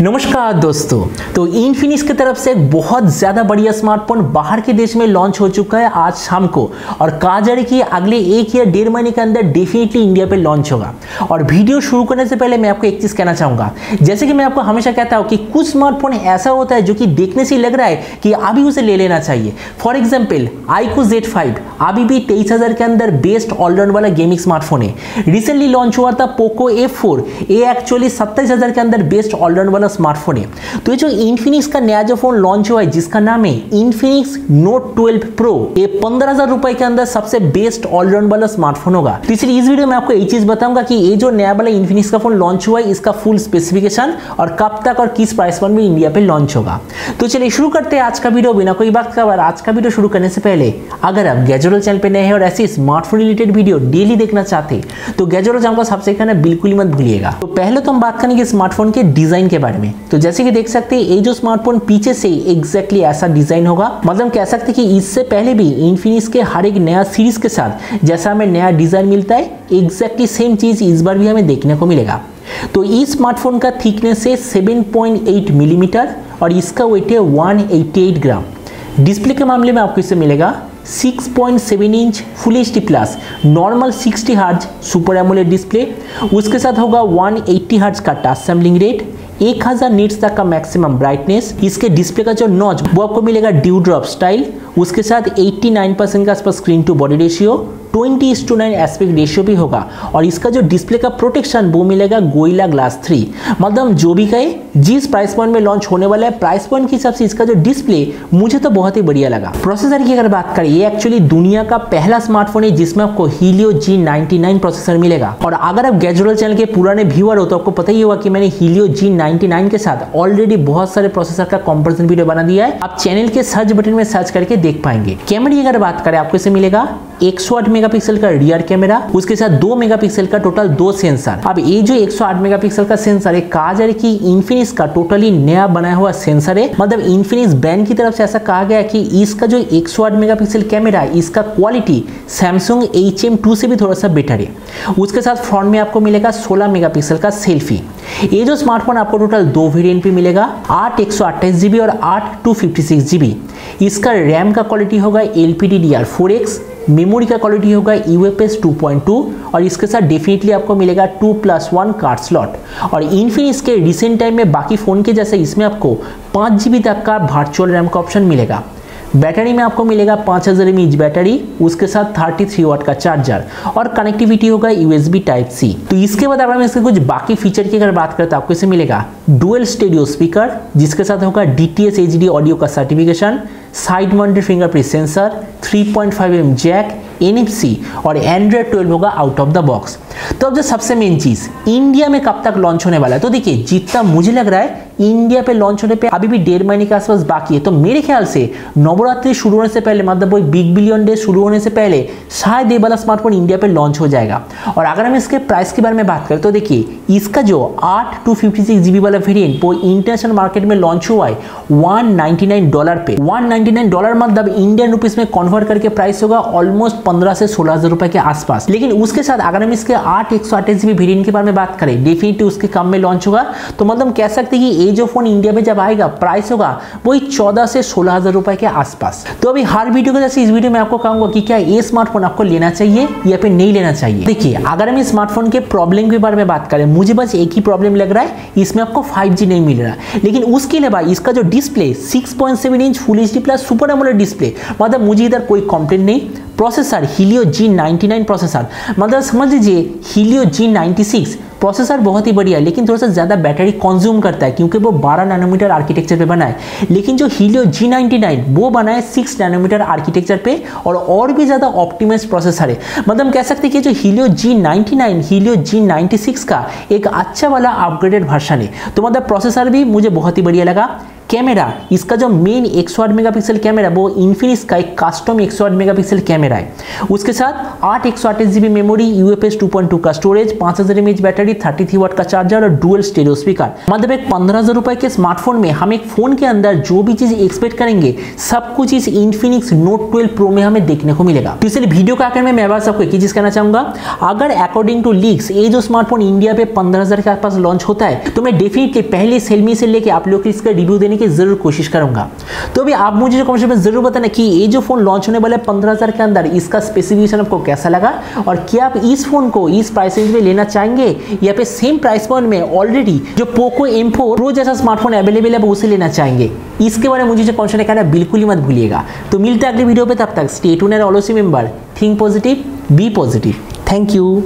नमस्कार दोस्तों। तो इनफिनिक्स की तरफ़ से एक बहुत ज़्यादा बढ़िया स्मार्टफ़ोन बाहर के देश में लॉन्च हो चुका है आज शाम को। और कहा जा रहा कि अगले एक या डेढ़ महीने के अंदर डेफिनेटली इंडिया पे लॉन्च होगा। और वीडियो शुरू करने से पहले मैं आपको एक चीज़ कहना चाहूँगा। जैसे कि मैं आपको हमेशा कहता हूँ कि कुछ स्मार्टफ़ोन ऐसा होता है जो कि देखने से लग रहा है कि अभी उसे ले लेना चाहिए। For example iQOO Z five अभी भी तेईस हज़ार के अंदर बेस्ट ऑलराउंड वाला गेमिंग स्मार्टफ़ोन है। रिसेंटली लॉन्च हुआ था पोको ए फोर ये एक्चुअली सत्ताईस हज़ार के अंदर बेस्ट ऑलराउंड वाला स्मार्टफ़ोन है तो ये जो इन्फिनिक्स का नया जो फ़ोन लॉन्च हुआ है, जिसका नाम है इन्फिनिक्स नोट 12 प्रो ये पंद्रह हज़ार रुपए के अंदर सबसे बेस्ट ऑलराउंड वाला स्मार्टफ़ोन होगा। तो इसलिए इस वीडियो में आपको एक चीज़ बताऊँगा कि ये जो नया वाला इन्फिनिक्स का फ़ोन लॉन्च हुआ है, इसका फुल स्पेसिफिकेशन और कब तक और किस प्राइस पर में इंडिया पे लॉन्च होगा। तो चलिए शुरू करते हैं आज का वीडियो बिना कोई बात का। आज का वीडियो शुरू करने से पहले, अगर आप गैजोरल चैनल पे नए हैं और ऐसे स्मार्टफ़ोन रिलेटेड वीडियो डेली देखना चाहते तो गैजोरल चैनल को सब्सक्राइब करना बिल्कुल ही मत भूलिएगा। तो पहले तो हम बात करेंगे स्मार्टफ़ोन के डिज़ाइन के बारे में। तो जैसे कि देख सकते हैं, ये जो स्मार्टफ़ोन पीछे से एग्जैक्टली ऐसा डिज़ाइन होगा। मतलब कह सकते हैं कि इससे पहले भी इन्फिनिक्स के हर एक नया सीरीज़ के साथ जैसा हमें नया डिज़ाइन मिलता है एग्जैक्टली सेम चीज़ इस बार भी हमें देखने को मिलेगा। तो इस स्मार्टफ़ोन का थिकनेस है 7.8 मिलीमीटर और इसका वेट है 188 ग्राम डिस्प्ले के मामले में आपको इससे मिलेगा 6.7 inch full H D plus normal 60 hertz super AMOLED display उसके साथ होगा 180 हर्ज का टच सैम्पलिंग रेट 1000 नीट्स तक का मैक्सिमम ब्राइटनेस इसके डिस्प्ले का जो नॉच वो आपको मिलेगा ड्यू ड्रॉप स्टाइल उसके साथ 89 परसेंट का आसपास स्क्रीन टू बॉडी रेशियो 20 इस टू नाइन एस्पेक्ट रेशियो भी होगा। और इसका जो डिस्प्ले का प्रोटेक्शन वो मिलेगा गोइला ग्लास थ्री मतलब जो भी कहे, जिस प्राइस पॉइंट में लॉन्च होने वाला है प्राइस पॉइंट के हिसाब से इसका जो डिस्प्ले मुझे तो बहुत ही बढ़िया लगा। प्रोसेसर की अगर बात करें, ये एक्चुअली दुनिया का पहला स्मार्टफ़ोन है जिसमें आपको हीलियो जी नाइन प्रोसेसर मिलेगा। और अगर आप गैजुअल चैनल के पुराने व्यूअर हो तो आपको पता ही होगा कि मैंने हीलियो जी नाइन के साथ ऑलरेडी बहुत सारे प्रोसेसर का कॉम्पेरिजन वीडियो बना दिया है। आप चैनल के सर्च बटन में सर्च करके देख पाएँगे। कैमरे की अगर बात करें, आपको इसे मिलेगा 108 मेगापिक्सल का रियर कैमरा, उसके साथ 2 मेगापिक्सल का टोटल दो सेंसर। अब ये जो 108 मेगापिक्सल का सेंसर है, कहा जा रहा है कि इन्फिनिक्स का टोटली नया बनाया हुआ सेंसर है। मतलब इन्फिनिक्स ब्रांड की तरफ़ से ऐसा कहा गया कि इसका जो 108 मेगापिक्सल कैमरा है, इसका क्वालिटी सैमसंग एच से भी थोड़ा सा बेटर है। उसके साथ फ्रंट में आपको मिलेगा सोलह मेगा का सेल्फी ये जो स्मार्टफ़ोन आपको टोटल दो वेरियंट पे मिलेगा, आठ एक और आठ टू इसका रैम का क्वालिटी होगा L P D D R four X memory का क्वालिटी होगा U F S two point two और इसके साथ डेफिनेटली आपको मिलेगा two plus one card slot और इन्फिनिक्स के रिसेंट टाइम में बाकी फ़ोन के जैसे इसमें आपको पाँच जी तक का वर्चुअल रैम का ऑप्शन मिलेगा. बैटरी में आपको मिलेगा पाँच हज़ार एम बैटरी उसके साथ 33 थ्री वाट का चार्जर और कनेक्टिविटी होगा यूएसबी टाइप सी तो इसके बाद अगर हम इसके कुछ बाकी फीचर की अगर बात करें तो आपको इसे मिलेगा डुअल स्टेडियो स्पीकर जिसके साथ होगा D T S H D audio का certification side mounted fingerprint sensor 3.5 point mm jack and और एंड्रॉयड 12 होगा आउट ऑफ़ द बॉक्स तो अब जो सबसे मेन चीज़ इंडिया में कब तक लॉन्च होने वाला है? तो देखिए, जितना मुझे लग रहा है इंडिया पे लॉन्च होने पे अभी भी डेढ़ महीने के आसपास बाकी है। तो मेरे ख्याल से नवरात्रि शुरू होने से पहले मतलब वही बिग बिलियन डे शुरू होने से पहले, शायद ये वाला स्मार्टफ़ोन इंडिया पे लॉन्च हो जाएगा। और अगर हम इसके प्राइस के बारे में बात करें तो देखिए, इसका जो आठ टू फिफ्टी सिक्स जीबी वाला वेरियंट वो इंटरनेशनल मार्केट में लॉन्च हुआ है वन नाइनटी नाइन डॉलर पे। वन नाइनटी नाइन डॉलर मतलब इंडियन रुपीज़ में कन्वर्ट करके प्राइस होगा ऑलमोस्ट पंद्रह से सोलह हज़ार रुपए के आसपास। लेकिन उसके साथ अगर हम इसके आठ एक सौ अट्ठाईस जीबी वेरियंट के बारे में बात करें। डेफिनेटली उसके कम में लॉन्च होगा। तो मतलब कह सकते हैं कि ये जो फ़ोन इंडिया में जब आएगा प्राइस होगा, वही चौदह से सोलह हज़ार रुपए के आसपास। तो अभी हर वीडियो के जैसे इस वीडियो में आपको कहूँगा कि क्या ये स्मार्टफ़ोन आपको लेना चाहिए या फिर नहीं लेना चाहिए? देखिए, अगर हम स्मार्टफ़ोन के प्रॉब्लम के बारे में बात करें, मुझे बस एक ही प्रॉब्लम लग रहा है, इसमें आपको 5G नहीं मिल रहा लेकिन उसके अलावा इसका जो display 6.7 inch full H plus super AMOLED display मतलब मुझे इधर कोई कंप्लेंट नहीं। Processor Helio G nine processor मतलब समझ लीजिए हीलियो जी सिक्स प्रोसेसर बहुत ही बढ़िया है, लेकिन थोड़ा सा ज़्यादा बैटरी कंज्यूम करता है, क्योंकि वो 12 नैनोमीटर आर्किटेक्चर पे बना है। लेकिन जो हीलियो जी वो बना है 6 नैनोमीटर आर्किटेक्चर पे, और और भी ज़्यादा ऑप्टिमाइज प्रोसेसर है। मतलब कह सकते हैं कि जो हीलियो जी हीलियो जी का एक अच्छा वाला अपग्रेडेड वर्षन है। तो मतलब प्रोसेसर भी मुझे बहुत ही बढ़िया लगा। कैमरा, इसका जो मेन एक सौ आठ मेगापिक्सल कैमरा, वो इन्फिनिक्स का एक कस्टम एक सौ मेगापिक्सल कैमरा है। उसके साथ आठ एक सौ GB memory U F S two point two का स्टोरेज पाँच हज़ार mAh battery thirty three watt का चार्जर और डुअल स्टेरियो स्पीकर मतलब एक पंद्रह हज़ार रुपए के स्मार्टफ़ोन में हम एक फ़ोन के अंदर जो भी चीज़ एक्सपेक्ट करेंगे, सब कुछ इस इन्फिनिक्स नोट ट्वेल्व प्रो में हमें देखने को मिलेगा। तो इसलिए वीडियो का आकर में मैं आपको एक ही चीज़ कहना चाहूँगा, अगर अकॉर्डिंग टू लीक्स ये जो स्मार्टफ़ोन इंडिया पे पंद्रह हज़ार के आसपास लॉन्च होता है तो मैं डेफिनेटली पहले सेलमी से लेकर आप लोग इसका रिव्यू देने की ज़रूर कोशिश करूँगा। तो अभी आप मुझे कमेंट में ज़रूर बताना कि ये जो फ़ोन लॉन्च होने वाला है पंद्रह हज़ार के अंदर, इसका स्पेसिफिकेशन आपको कैसा लगा? और क्या आप इस फ़ोन को इस प्राइस रेंज में लेना चाहेंगे? या फिर सेम प्राइस पॉइंट में ऑलरेडी जो पोको एम प्रो जैसा स्मार्टफ़ोन अवेलेबल है उसे लेना चाहेंगे? इसके बारे में मुझे जो कॉन्शन कहना बिल्कुल ही मत भूलिएगा। तो मिलते अगले वीडियो पे, तब तक state always member think positive be positive thank you